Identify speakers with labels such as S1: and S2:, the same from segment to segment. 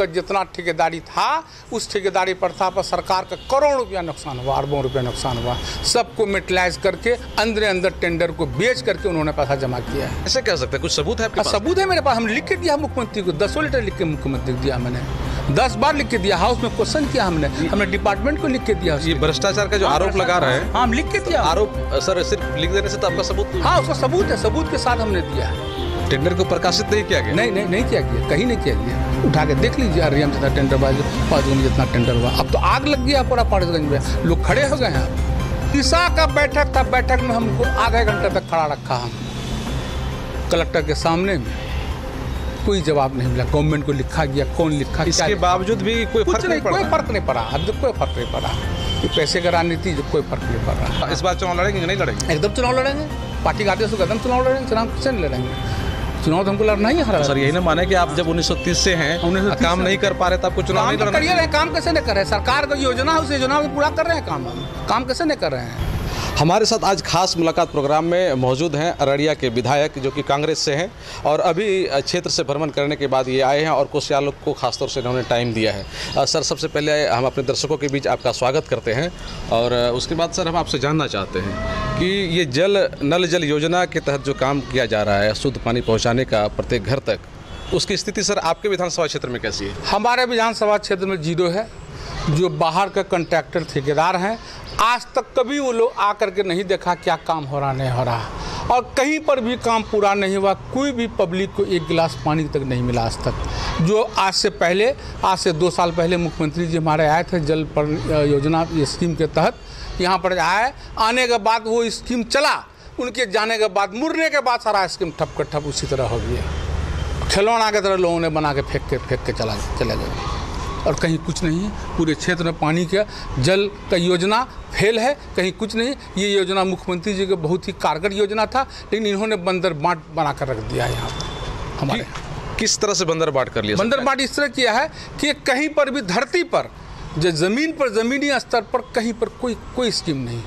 S1: का जितना ठेकेदारी था उस ठेकेदारी प्रथा पर सरकार का करोड़ रुपया नुकसान हुआ अरबों रुपया नुकसान हुआ। सबको मेटलाइज करके अंदर अंदर टेंडर को बेच करके उन्होंने पैसा जमा किया है।
S2: ऐसे कह सकते हैं कुछ सबूत है आपके पास?
S1: सबूत है मेरे पास। हम लिख के दिया मुख्यमंत्री को दसों लेटर लिख के मुख्यमंत्री को दिया मैंने दस बार लिख के दिया हाउस में क्वेश्चन किया हमने। हमने डिपार्टमेंट को लिख के दिया
S2: ये भ्रष्टाचार का जो आरोप लगा रहे हैं।
S1: हाँ हम लिख के दिया।
S2: आरोप सर सिर्फ़ लिख देने से तो आपका सबूत
S1: हाँ उसका सबूत है सबूत के साथ हमने दिया है।
S2: टेंडर को प्रकाशित नहीं किया गया?
S1: नहीं नहीं नहीं किया गया। कहीं नहीं किया गया। उठा के देख लीजिए अरिया में जितना टेंडर हुआ पाँचगंज में जितना टेंडर हुआ अब तो आग लग गया पूरा पाँचगंज में। लोग खड़े हो गए हैं। ईसा का बैठक था बैठक में हमको आधे घंटे तक खड़ा रखा हम। कलेक्टर के सामने में कोई जवाब नहीं मिला। गवर्नमेंट को लिखा गया कौन लिखा
S2: इसके बावजूद भी कोई फ़र्क
S1: नहीं
S2: नहीं पड़ा?
S1: कोई फ़र्क नहीं पड़ा। अब तो कोई फ़र्क नहीं पड़ा। ये पैसे का राजनीति जो कोई फ़र्क नहीं पड़। रहा
S2: इस बार चुनाव लड़ेंगे नहीं लड़ेंगे?
S1: एकदम चुनाव लड़ेंगे। पार्टी का आदेश होगा एकदम चुनाव लड़ेंगे चुनाव किसे नहीं लड़ेंगे? चुनाव तो हमको लड़ना ही है हरा
S2: सर यही ना माने कि आप जब 1930 से हैं
S1: 1930
S2: काम नहीं कर पा रहे तो आपको चुनाव
S1: काम
S2: नहीं
S1: तो
S2: लड़ना
S1: करिए काम कैसे नहीं कर? रहे सरकार का योजना है उस योजना में पूरा कर रहे हैं काम। हम काम कैसे नहीं कर रहे हैं?
S2: हमारे साथ आज खास मुलाकात प्रोग्राम में मौजूद हैं अररिया के विधायक जो कि कांग्रेस से हैं और अभी क्षेत्र से भ्रमण करने के बाद ये आए हैं और कुछ यालों को खासतौर से इन्होंने टाइम दिया है। सर, सबसे पहले हम अपने दर्शकों के बीच आपका स्वागत करते हैं और उसके बाद सर, हम आपसे जानना चाहते हैं कि ये जल, नल जल योजना के तहत जो काम किया जा रहा है, शुद्ध पानी पहुँचाने का प्रत्येक घर तक, उसकी स्थिति सर, आपके विधानसभा क्षेत्र में कैसी है?
S1: हमारे विधानसभा क्षेत्र में ज़ीरो है। जो बाहर का कंट्रैक्टर ठेकेदार हैं आज तक कभी वो लोग आकर के नहीं देखा क्या काम हो रहा, नहीं हो रहा। और कहीं पर भी काम पूरा नहीं हुआ, कोई भी पब्लिक को एक गिलास पानी तक नहीं मिला आज तक। जो आज से पहले, आज से दो साल पहले मुख्यमंत्री जी हमारे आए थे जल पर योजना स्कीम के तहत, यहाँ पर आए, आने के बाद वो स्कीम चला, उनके जाने के बाद मुड़ने के बाद सारा स्कीम ठप कर ठप उसी तरह हो गया। खिलौना की तरह लोगों ने बना के फेंक के फेंक के चला, चले गए और कहीं कुछ नहीं है पूरे क्षेत्र में पानी का जल का योजना फेल है कहीं कुछ नहीं ये योजना मुख्यमंत्री जी का बहुत ही कारगर योजना था लेकिन इन्होंने बंदर बांट बना कर रख दिया है यहाँ पर हमारे।
S2: किस तरह से बंदर बाट कर लिया
S1: बंदर? बांट इस तरह किया है कि कहीं पर भी धरती पर जो ज़मीन पर ज़मीनी स्तर पर कहीं पर कोई कोई स्कीम नहीं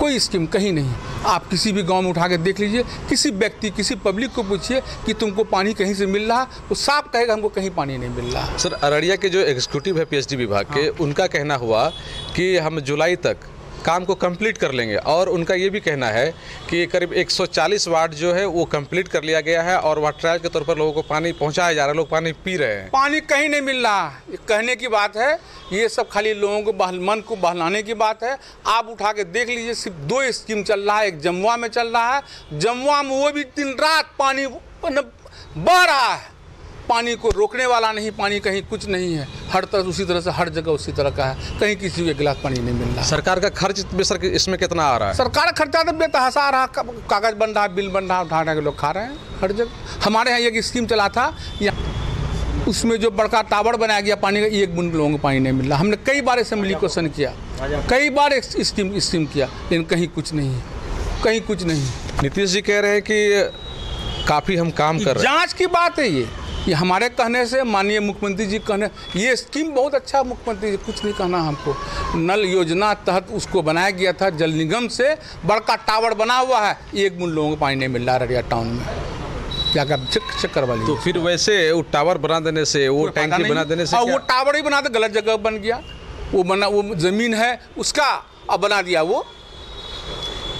S1: कोई स्कीम कहीं नहीं आप किसी भी गाँव में उठा के देख लीजिए किसी व्यक्ति किसी पब्लिक को पूछिए कि तुमको पानी कहीं से मिल रहा तो साफ़ कहेगा हमको कहीं पानी नहीं मिल रहा।
S2: सर अररिया के जो एग्जीक्यूटिव है पीएचडी विभाग के उनका कहना हुआ कि हम जुलाई तक काम को कंप्लीट कर लेंगे। और उनका ये भी कहना है कि करीब 140 वार्ड जो है, वो कंप्लीट कर लिया गया है और वहाँ ट्रायल के तौर पर लोगों को पानी पहुँचाया जा रहा है। लोग पानी पी रहे हैं।
S1: पानी कहीं नहीं मिल रहा। कहने की बात है, ये सब खाली लोगों को बहल, मन को बहलाने की बात है। आप उठा के देख लीजिए, सिर्फ़ दो स्कीम चल रहा है। एक जमुआ में चल रहा है। जमुआ में वो भी दिन रात पानी न- बह रहा है। पानी को रोकने वाला नहीं पानी कहीं कुछ नहीं है। हर तरह उसी तरह से हर जगह उसी तरह का है। कहीं किसी को एक गिलास पानी नहीं मिल रहा।
S2: सरकार का खर्च में सर इसमें कितना आ रहा है?
S1: सरकार खर्चा तो बेतहासा आ रहा। कागज़ बन रहा बिल बन रहा उठा के लोग खा रहे हैं हर जगह। हमारे यहाँ एक स्कीम चला था उसमें जो बड़का टावर बनाया गया पानी का एक बूंद लोगों को पानी नहीं मिल रहा। हमने कई बार असेंबली क्वेश्चन किया। कई बार स्कीम स्कीम किया लेकिन कहीं कुछ नहीं है। कहीं कुछ नहीं है।
S2: नीतीश जी कह रहे हैं कि काफ़ी हम काम कर रहे हैं।
S1: जाँच की बात है ये। ये हमारे कहने से माननीय मुख्यमंत्री जी कहने ये स्कीम बहुत अच्छा मुख्यमंत्री जी कुछ नहीं कहना हमको। नल योजना तहत उसको बनाया गया था जल निगम से बड़का टावर बना हुआ है। एक बूंद लोगों को पानी नहीं मिल रहा अररिया टाउन में। क्या क्या चेक चेक करवा लीजिए।
S2: तो फिर वैसे वो टावर बना देने से वो टैंकी बना देने से
S1: वो टावर ही बना दे गलत जगह बन गया। वो बना वो ज़मीन है उसका अब बना दिया वो।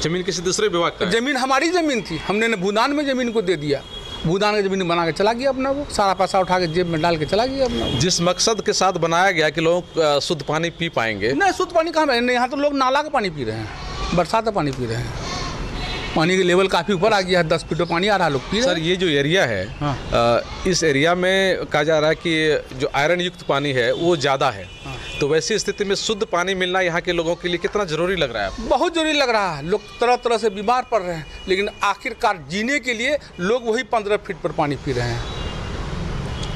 S2: ज़मीन किसी दूसरे विभाग का
S1: ज़मीन हमारी ज़मीन थी। हमने भूदान में ज़मीन को दे दिया। भूदान की ज़मीन बना के चला गया अपना वो सारा पैसा उठा के जेब में डाल के चला गया अपना वो।
S2: जिस मकसद के साथ बनाया गया कि लोग शुद्ध पानी पी पाएँगे।
S1: नहीं शुद्ध पानी कहाँ है यहाँ तो लोग नाला का पानी पी रहे हैं बरसात का पानी पी रहे हैं। पानी के लेवल काफ़ी ऊपर आ गया है दस फीट पानी आ रहा है लोग पी रहे
S2: सर ये जो एरिया है
S1: हाँ।
S2: इस एरिया में कहा जा रहा है कि जो आयरन युक्त पानी है वो ज़्यादा है। तो वैसी स्थिति में शुद्ध पानी मिलना यहाँ के लोगों के लिए कितना ज़रूरी लग रहा है
S1: बहुत ज़रूरी लग रहा है। लोग तरह तरह से बीमार पड़ रहे हैं, लेकिन आखिरकार जीने के लिए लोग वही पंद्रह फीट पर पानी पी रहे हैं।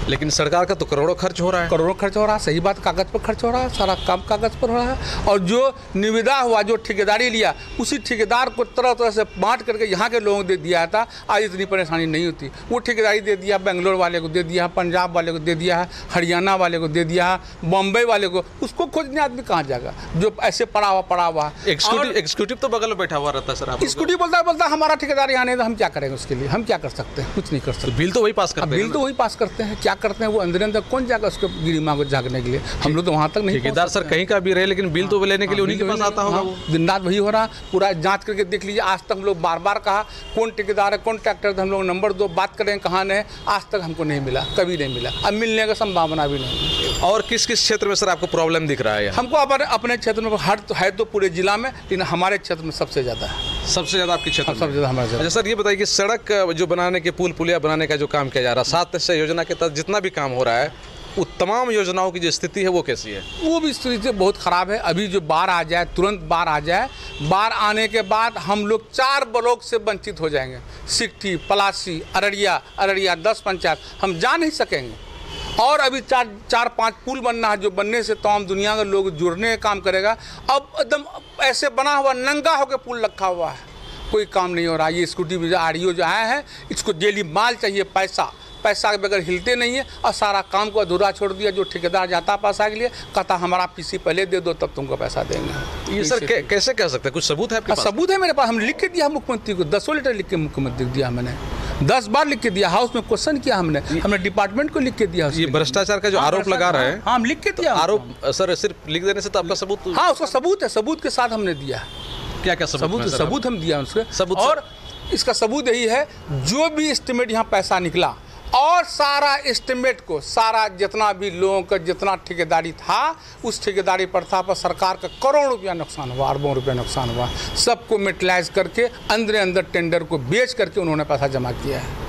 S2: लेकिन सरकार का तो करोड़ों खर्च हो रहा है।
S1: करोड़ों खर्च हो रहा है सही बात कागज़ पर खर्च हो रहा है सारा काम कागज़ पर हो रहा है। और जो निविदा हुआ जो ठेकेदारी लिया उसी ठेकेदार को तरह तरह से बांट करके यहाँ के लोगों को दे दिया था। आज इतनी परेशानी नहीं होती। वो ठेकेदारी दे दिया बेंगलोर वाले को दे दिया पंजाब वाले को दे दिया है हरियाणा वाले को दे दिया है बम्बई वाले को उसको खोजने आदमी कहाँ जाएगा? जो ऐसे पड़ा हुआ पड़ा हुआ।
S2: एग्जीक्यूटिव तो बगल में बैठा हुआ रहता सर
S1: स्कूटी बोलता बोलता हमारा ठेकेदार यहाँ नहीं तो हम क्या करेंगे उसके लिए? हम क्या कर सकते हैं? कुछ नहीं कर सकते।
S2: बिल तो वही पास करते हैं
S1: बिल तो वही पास करते हैं। क्या क्या करते हैं वो अंदर अंदर? कौन जाएगा उसके गिरिमा को झाँकने के लिए? हम लोग तो वहाँ तक नहीं
S2: ठेकेदार सर कहीं का भी रहे लेकिन बिल तो लेने के लिए उन्हीं के पास आता होगा
S1: हाँ, दिन रात वही हो रहा पूरा जाँच करके देख लीजिए आज तक हम लोग बार बार कहा कौन ठेकेदार है कौन ट्रैक्टर है हम लोग नंबर दो बात करें कहाँ है आज तक हमको नहीं मिला कभी नहीं मिला अब मिलने का संभावना भी नहीं।
S2: और किस किस क्षेत्र में सर आपको प्रॉब्लम दिख रहा है
S1: हमको अपने अपने क्षेत्र में हर तो है तो पूरे जिला में लेकिन हमारे क्षेत्र में सबसे ज़्यादा है।
S2: सबसे ज़्यादा आपके क्षेत्र
S1: सबसे ज़्यादा हमारे
S2: अच्छा सर ये बताइए कि सड़क जो बनाने के पुल पुलिया बनाने का जो काम किया जा रहा है सात निश्चय योजना के तहत जितना भी काम हो रहा है वो तमाम योजनाओं की जो स्थिति है वो कैसी है?
S1: वो भी स्थिति बहुत ख़राब है। अभी जो बाढ़ आ जाए तुरंत बाढ़ आ जाए बाढ़ आने के बाद हम लोग चार ब्लॉक से वंचित हो जाएँगे। सिकठी पलासी अररिया अररिया दस पंचायत हम जा नहीं सकेंगे। और अभी चार चार, पाँच पुल बनना है जो बनने से तमाम दुनिया के लोग जुड़ने का काम करेगा। अब एकदम ऐसे बना हुआ, नंगा होकर पुल रखा हुआ है। कोई काम नहीं हो रहा, ये स्कूटी आर जो आए हैं, इसको डेली माल चाहिए, पैसा। पैसा के बगैर हिलते नहीं है और सारा काम को अधूरा छोड़ दिया जो ठेकेदार जाता पैसा के लिए कहता हमारा पीसी पहले दे दो तब तुमको पैसा देंगे।
S2: ये सर कै- कैसे कह सकते हैं? कुछ सबूत है आपके पास?
S1: सबूत है मेरे पास। हम लिख के दिया मुख्यमंत्री को दसों लेटर लिख के मुख्यमंत्री को दिया मैंने दस बार लिख के दिया हाउस में क्वेश्चन किया हमने। हमने डिपार्टमेंट को लिख के दिया
S2: ये भ्रष्टाचार का जो
S1: हाँ,
S2: आरोप लगा रहे हैं।
S1: हाँ हम लिख के दिया
S2: आरोप सर सिर्फ़ लिख देने से तो आपका सबूत
S1: हाँ उसका सबूत है सबूत के साथ हमने दिया
S2: क्या क्या सबूत
S1: सबूत सबूत हम दिया उसके।
S2: सबूत
S1: और इसका सबूत यही है जो भी एस्टिमेट यहाँ पैसा निकला और सारा एस्टिमेट को सारा जितना भी लोगों का जितना ठेकेदारी था उस ठेकेदारी प्रथा पर सरकार का करोड़ रुपया नुकसान हुआ अरबों रुपया नुकसान हुआ। सबको मेटलाइज करके अंदर अंदर टेंडर को बेच करके उन्होंने पैसा जमा किया है।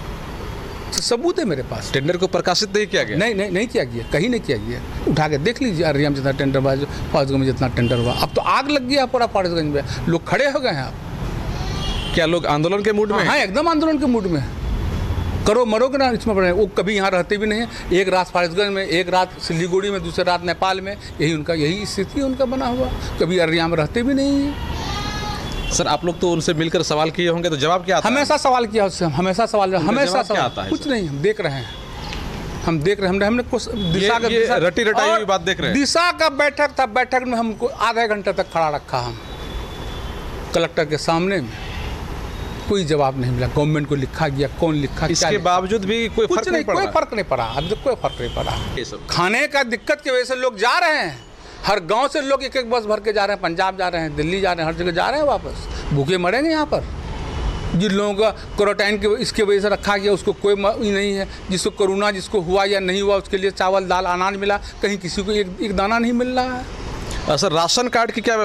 S1: तो सबूत है मेरे पास।
S2: टेंडर को प्रकाशित नहीं किया गया?
S1: नहीं नहीं नहीं किया गया कहीं नहीं किया गया। उठा के देख लीजिए अरिया में जितना टेंडर हुआ फौजगंज में जितना टेंडर हुआ। अब तो आग लग गया पूरा फौजगंज में। लोग खड़े हो गए हैं अब।
S2: क्या लोग आंदोलन के मूड में हाँ
S1: एकदम आंदोलन के मूड में है। करो मरो के ना इसमें पड़े वो कभी यहाँ रहते भी नहीं है। एक रात फारसगंज में एक रात सिलीगुड़ी में दूसरी रात नेपाल में यही उनका यही स्थिति उनका बना हुआ। कभी अरिया में रहते भी नहीं है।
S2: सर आप लोग तो उनसे मिलकर सवाल किए होंगे तो जवाब क्या आता है?
S1: हमेशा सवाल किया उससे हमेशा सवाल हमेशा
S2: क्या
S1: सवाल।
S2: आता है
S1: कुछ नहीं हम देख रहे हैं। हम देख रहे हमने हमने कुछ दिशा का दिशा-
S2: रटी रटाई हुई बात देख रहे हैं।
S1: दिशा का बैठक था बैठक में हमको आधे घंटे तक खड़ा रखा हम। कलेक्टर के सामने। में कोई जवाब नहीं मिला। गवर्नमेंट को लिखा गया कौन लिखा
S2: इसके? बावजूद भी कोई फ़र्क
S1: नहीं
S2: पड़
S1: कोई फ़र्क नहीं पड़ा अब तक कोई फ़र्क नहीं पड़ा। खाने का दिक्कत की वजह से लोग जा रहे हैं। हर गाँव से लोग एक एक बस भर के जा रहे हैं पंजाब जा रहे हैं दिल्ली जा रहे हैं हर जगह जा रहे हैं वापस। भूखे मरेंगे यहाँ पर। जिन लोगों का क्वारंटाइन के इसके वजह से रखा गया उसको कोई नहीं है। जिसको कोरोना जिसको हुआ या नहीं हुआ उसके लिए चावल दाल अनाज मिला कहीं किसी को एक एक दाना नहीं मिल रहा है।
S2: सर, राशन कार्ड की क्या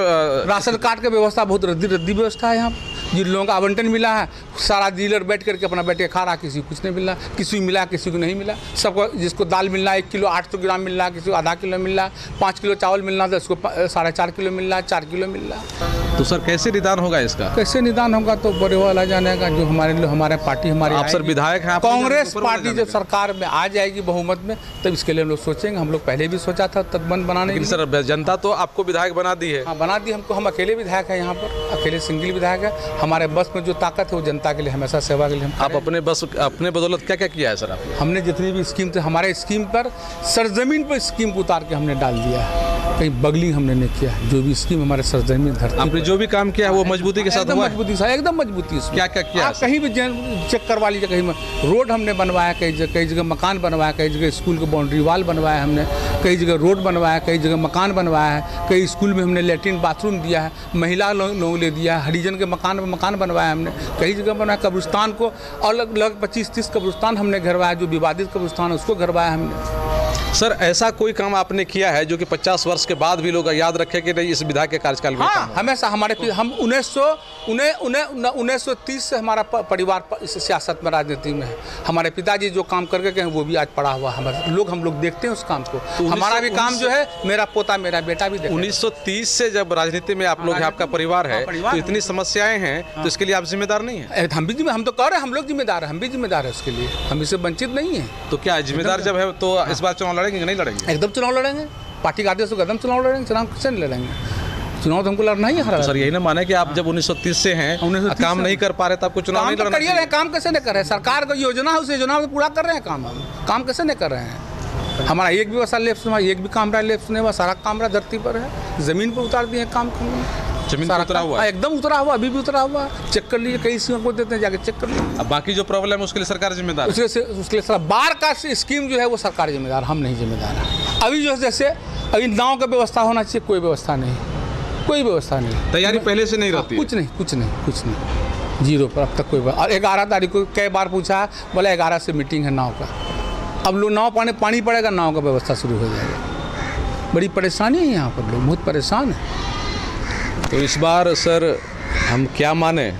S1: राशन कार्ड की व्यवस्था बहुत रद्दी रद्दी व्यवस्था है यहाँ। जिन लोगों का आवंटन मिला है, सारा डीलर बैठ करके अपना बैठ के खा रहा किसी को कुछ नहीं मिला, किसी को मिला, किसी को नहीं मिला सबको, जिसको दाल मिलना है एक किलो आठ सौ ग्राम मिल रहा है किसी को आधा किलो मिल रहा है पाँच किलो चावल मिलना था तो उसको साढ़े चार किलो मिल रहा है चार किलो मिल रहा है
S2: तो सर कैसे निदान होगा इसका?
S1: कैसे निदान होगा तो बड़े वाला जानेगा जो हमारे लोग हमारे पार्टी हमारे
S2: आप सर विधायक हैं,
S1: कांग्रेस पार्टी जब सरकार में आ जाएगी बहुमत में तब इसके लिए हम लोग सोचेंगे। हम लोग पहले भी सोचा था तटबंध बनाने
S2: सर जनता तो आपको विधायक बना दी है।
S1: हाँ बना दी। हमको हम अकेले विधायक है यहाँ पर। अकेले सिंगल विधायक है। हमारे बस में जो ताकत है वो जनता के लिए हमेशा सेवा के लिए हम
S2: आप अपने बस अपने बदौलत क्या क्या किया है सर आपने?
S1: हमने जितनी भी स्कीम थे हमारे स्कीम पर सरजमीन पर स्कीम उतार के हमने डाल दिया है। कहीं बगलिंग हमने नहीं किया है। जो भी स्कीम हमारे सरजमीन धरती
S2: आपने जो भी काम किया है वो मजबूती के साथ हुआ
S1: मजबूती से एकदम मजबूती।
S2: क्या- क्या किया
S1: आप कहीं भी चेक करवा लीजिए कहीं में रोड हमने बनवाया कई जगह कई जगह मकान बनवाया कई जगह स्कूल का बाउंड्री वाल बनवाया हमने कई जगह रोड बनवाया कई जगह मकान बनवाया है कई स्कूल में हमने लेटरिन बाथरूम दिया है महिला लो- लोगों के दिया है हरिजन के मकान मकान बनवाया हमने कई जगह बनवाया कब्रिस्तान को और लग लगभग पच्चीस तीस कब्रिस्तान हमने घरवाया जो विवादित कब्रिस्तान है उसको घरवाया हमने
S2: सर ऐसा कोई काम आपने किया है जो कि 50 वर्ष के बाद भी लोग याद रखे कि नहीं इस विधायक के कार्यकाल में
S1: हाँ हमेशा हमारे हम उन्नीस सौ उन्हें उन्हें उन्नीस सौ तीस से हमारा परिवार प- इस सियासत में राजनीति में है। हमारे पिताजी जो काम करके गए हैं, वो भी आज पड़ा हुआ है। हमारे लोग हम लोग देखते हैं उस काम को।
S2: तो
S1: हमारा भी काम जो है मेरा पोता मेरा बेटा भी उन्नीस सौ
S2: तीस से जब राजनीति में आप लोग हैं आपका परिवार है
S1: हाँ,
S2: तो इतनी समस्याएँ हैं तो इसके लिए आप जिम्मेदार नहीं है?
S1: हम भी हम तो कह रहे हैं हम लोग जिम्मेदार है हम भी जिम्मेदार है उसके लिए। हम इससे वंचित नहीं है।
S2: तो क्या जिम्मेदार जब है तो इस बार चुनाव लड़ेंगे नहीं लड़ेंगे?
S1: एकदम चुनाव लड़ेंगे। पार्टी का आदेश होगा एकदम चुनाव लड़ेंगे चुनाव कैसे नहीं लड़ेंगे? चुनाव तो हमको लड़ना ही है हरा
S2: तो सर यही ना माने कि आप जब 1930 से हैं
S1: 1930
S2: काम
S1: से-
S2: नहीं कर पा रहे तो आपको चुनाव
S1: काम
S2: नहीं
S1: तो
S2: लड़ना
S1: करिए। काम कैसे नहीं कर रहे हैं? सरकार का योजना है उस योजना में पूरा कर रहे हैं काम काम कैसे नहीं कर रहे हैं? हमारा एक भी वैसा लेफ़्ट हुआ एक भी काम रहा लेफ़्ट नहीं हुआ सारा काम रहा धरती पर है। ज़मीन पर उतार दिए काम
S2: ज़मीन उतरा हुआ हाँ,
S1: एकदम उतरा हुआ अभी भी उतरा हुआ। चेक कर लीजिए कई सीमा को देते हैं जाके चेक कर लीजिए।
S2: अब बाकी जो प्रॉब्लम है उसके लिए सरकार जिम्मेदार है।
S1: उसके से उसके लिए सारा बार का स्कीम जो है वो सरकार जिम्मेदार हम नहीं जिम्मेदार है। अभी जो है जैसे अभी नाव का व्यवस्था होना चाहिए कोई व्यवस्था नहीं। कोई व्यवस्था नहीं।
S2: तैयारी पहले से नहीं
S1: हाँ,
S2: रहती
S1: कुछ नहीं कुछ नहीं कुछ नहीं। ज़ीरो पर अब तक कोई और ग्यारह तारीख को कई बार पूछा बोला ग्यारह से मीटिंग है नाव का। अब लोग नाव पानी पानी पड़ेगा नाव का व्यवस्था शुरू हो जाएगा। बड़ी परेशानी है यहाँ पर लोग बहुत परेशान है।
S2: तो इस बार सर हम क्या माने?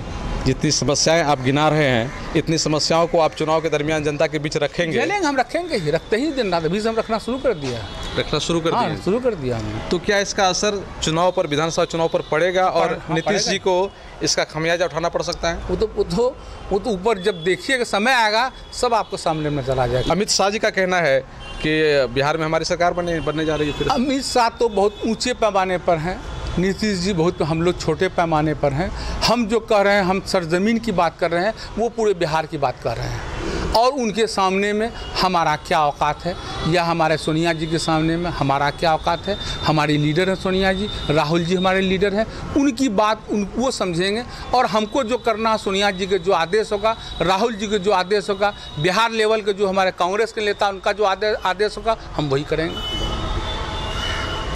S2: जितनी समस्याएँ आप गिना रहे हैं इतनी समस्याओं को आप चुनाव के दरमियान जनता के बीच रखेंगे।
S1: हम रखेंगे ही रखते ही दिन रात अभी से हम रखना शुरू कर दिया।
S2: रखना शुरू कर दिया
S1: शुरू कर दिया हमने।
S2: तो क्या इसका असर चुनाव पर विधानसभा चुनाव पर पड़ेगा और
S1: हाँ,
S2: नीतीश जी को इसका खमियाजा उठाना पड़ सकता है?
S1: वो तो वो तो वो तो ऊपर जब देखिएगा समय आएगा सब आपको सामने नज़र आ जाएगा।
S2: अमित शाह जी का कहना है कि बिहार में हमारी सरकार बने बनने जा रही है फिर।
S1: अमित शाह तो बहुत ऊँचे पैमाने पर हैं। नीतीश जी बहुत हम लोग छोटे पैमाने पर हैं। हम जो कह रहे हैं हम सरजमीन की बात कर रहे हैं वो पूरे बिहार की बात कर रहे हैं। और उनके सामने में हमारा क्या औकात है? या हमारे सोनिया जी के सामने में हमारा क्या औकात है? हमारी लीडर है सोनिया जी, राहुल जी हमारे लीडर हैं, उनकी बात उन, वो समझेंगे। और हमको जो करना है, सोनिया जी के जो आदेश होगा, राहुल जी के जो आदेश होगा, बिहार लेवल के जो हमारे कांग्रेस के नेता, उनका जो आदेश आदेश होगा, हम वही करेंगे।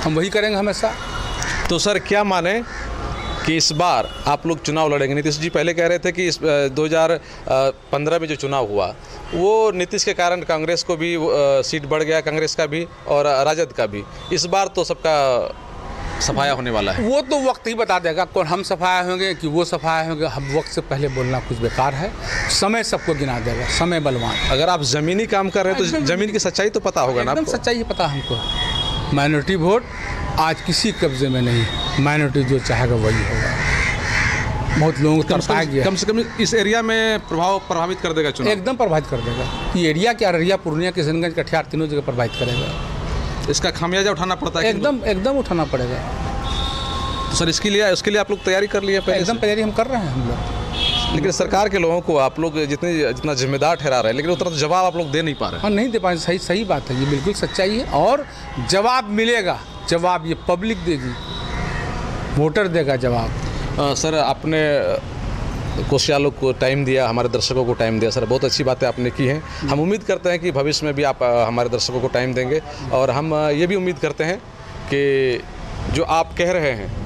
S1: हम वही करेंगे हमेशा।
S2: तो सर, क्या माने? कि इस बार आप लोग चुनाव लड़ेंगे। नीतीश जी पहले कह रहे थे कि इस दो हज़ार पंद्रह में जो चुनाव हुआ वो नीतीश के कारण कांग्रेस को भी सीट बढ़ गया कांग्रेस का भी और राजद का भी। इस बार तो सबका सफाया होने वाला है।
S1: वो तो वक्त ही बता देगा कौन हम सफाया होंगे कि वो सफाया होंगे। हम वक्त से पहले बोलना कुछ बेकार है। समय सबको गिना देगा समय बलवान।
S2: अगर आप ज़मीनी काम कर रहे हैं तो ज़मीन की सच्चाई तो पता होगा ना
S1: सच्चाई पता हमको। माइनॉरिटी वोट आज किसी कब्जे में नहीं। माइनॉरिटी जो चाहेगा वही होगा। बहुत लोगों को
S2: कम से कम,
S1: गया।
S2: कम से कम इस एरिया में प्रभाव प्रभावित कर देगा चुनाव।
S1: एकदम प्रभावित कर देगा। ये एरिया क्या अररिया पूर्णिया किशनगंज कटिहार तीनों जगह प्रभावित करेगा।
S2: इसका खामियाजा उठाना पड़ता है
S1: एकदम एकदम उठाना पड़ेगा।
S2: तो सर इसके लिए इसके लिए आप लोग तैयारी कर लिए
S1: एकदम तैयारी हम कर रहे हैं हम लोग।
S2: लेकिन सरकार के लोगों को आप लोग जितने जितना जिम्मेदार ठहरा रहे हैं लेकिन उतना तो जवाब आप लोग दे नहीं पा रहे
S1: हाँ। नहीं दे पाए सही सही बात है ये बिल्कुल सच्चाई है। और जवाब मिलेगा जवाब ये पब्लिक देगी वोटर देगा जवाब।
S2: सर आपने कोशियालों को टाइम दिया हमारे दर्शकों को टाइम दिया। सर बहुत अच्छी बातें आपने की हैं। हम उम्मीद करते हैं कि भविष्य में भी आप हमारे दर्शकों को टाइम देंगे। और हम ये भी उम्मीद करते हैं कि जो आप कह रहे हैं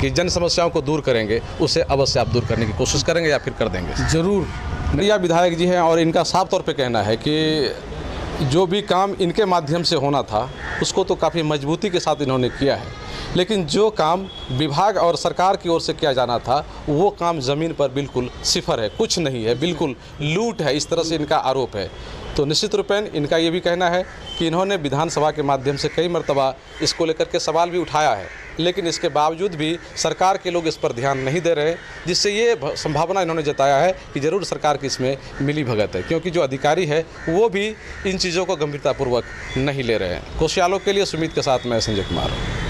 S2: कि जन समस्याओं को दूर करेंगे, उसे अवश्य आप दूर करने की कोशिश करेंगे या फिर कर देंगे।
S1: ज़रूर।
S2: रिया विधायक जी हैं और इनका साफ़ तौर पे कहना है कि जो भी काम इनके माध्यम से होना था, उसको तो काफ़ी मजबूती के साथ इन्होंने किया है। लेकिन जो काम विभाग और सरकार की ओर से किया जाना था, वो काम ज़मीन पर बिल्कुल सिफर है, कुछ नहीं है, बिल्कुल लूट है, इस तरह से इनका आरोप है। तो निश्चित रूपेण इनका ये भी कहना है कि इन्होंने विधानसभा के माध्यम से कई मरतबा इसको लेकर के सवाल भी उठाया है। लेकिन इसके बावजूद भी सरकार के लोग इस पर ध्यान नहीं दे रहे, जिससे ये संभावना इन्होंने जताया है कि ज़रूर सरकार की इसमें मिली भगत है, क्योंकि जो अधिकारी है, वो भी इन चीज़ों को गंभीरतापूर्वक नहीं ले रहे हैं। कोशियालों के लिए सुमित के साथ मैं संजय कुमार।